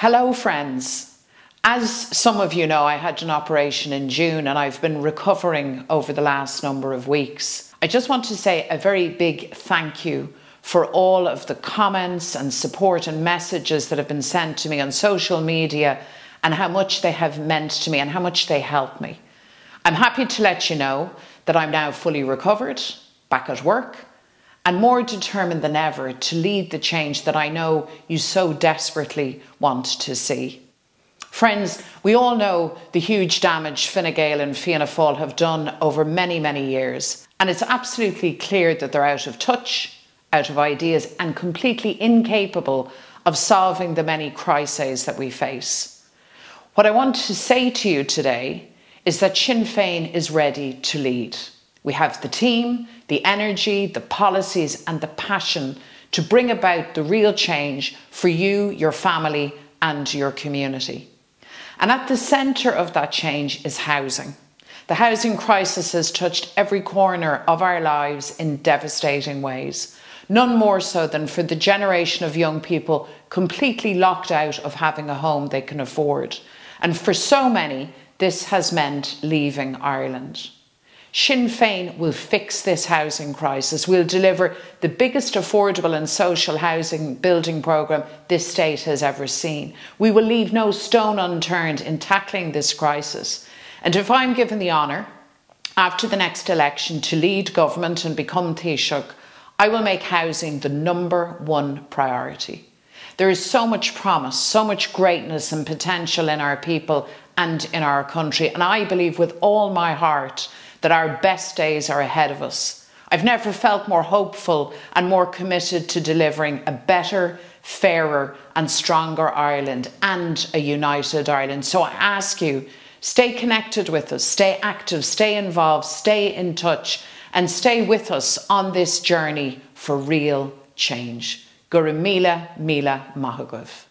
Hello, friends. As some of you know, I had an operation in June and I've been recovering over the last number of weeks. I just want to say a very big thank you for all of the comments and support and messages that have been sent to me on social media and how much they have meant to me and how much they helped me. I'm happy to let you know that I'm now fully recovered, back at work, and more determined than ever to lead the change that I know you so desperately want to see. Friends, we all know the huge damage Fine Gael and Fianna Fáil have done over many, many years, and it's absolutely clear that they're out of touch, out of ideas, and completely incapable of solving the many crises that we face. What I want to say to you today is that Sinn Féin is ready to lead. We have the team, the energy, the policies, and the passion to bring about the real change for you, your family, and your community. And at the centre of that change is housing. The housing crisis has touched every corner of our lives in devastating ways, none more so than for the generation of young people completely locked out of having a home they can afford. And for so many, this has meant leaving Ireland. Sinn Féin will fix this housing crisis. We'll deliver the biggest affordable and social housing building programme this state has ever seen. We will leave no stone unturned in tackling this crisis. And if I'm given the honour, after the next election, to lead government and become Taoiseach, I will make housing the number one priority. There is so much promise, so much greatness and potential in our people and in our country. And I believe with all my heart that our best days are ahead of us. I've never felt more hopeful and more committed to delivering a better, fairer, and stronger Ireland and a united Ireland. So I ask you, stay connected with us, stay active, stay involved, stay in touch, and stay with us on this journey for real change. Guru Mila Mila Mahagov.